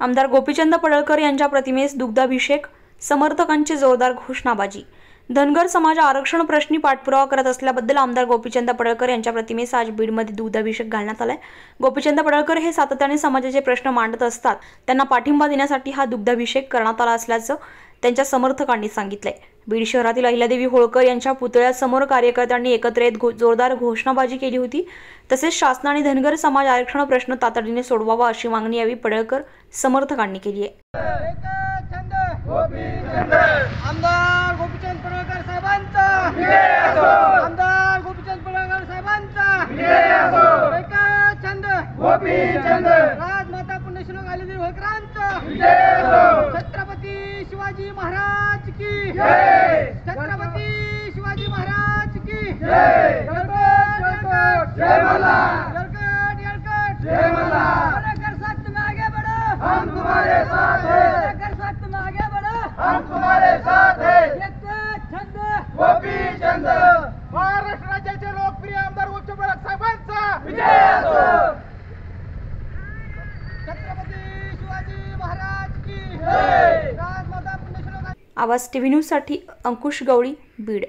आमदार गोपीचंद पडळकर यांच्या प्रतिमेस दुग्धाभिषेक समर्थकांची जोरदार घोषणाबाजी. धनगर समाज आरक्षण प्रश्नी पाठपुरावा करत असल्याबद्दल आमदार गोपीचंद पडळकर यांच्या प्रतिमेस आज बीडमध्ये दुग्धाभिषेक घालण्यात आलाय. गोपीचंद पडळकर हे सातत्याने समाजाचे प्रश्न मांडत असतात. त्यांना पाठिंबा देण्यासाठी हा दुग्धाभिषेक करण्यात आला असल्याचं त्यांच्या समर्थकांनी सांगितलंय. बीड शहरातील अहिल्यादेवी होळकर यांच्या पुतळ्यासमोर कार्यकर्त्यांनी एकत्र येत घो- जोरदार घोषणाबाजी केली होती. तसेच शासनाने धनगर समाज आरक्षण प्रश्न तातडीने सोडवावा अशी मागणी यावेळी पडळकर समर्थकांनी केली आहे. एकच छंद आमदार गोपीचंद पडळकर साहेबांचा. आमदार गोपीचंद पडळकर साहेबांचा. एकच छंद. राजमाता पुण्यश्लोक आलेली होळकरांचा. शिवाजी महाराज की छत्रपती शिवाजी महाराज की तुम आगे बढ़ो! हम तुम्हारे साथ हैं। आगे बढ़ो! हम तुम्हारे साथ हैं एकच छंद गोपीचंद महाराष्ट्र राज्याचे लोकप्रिय आमदार उच्च पडक साहेबांचा विजय असो छत्रपती शिवाजी महाराज आवाज टी व्ही आवाज न्यूजसाठी अंकुश गवळी बीड.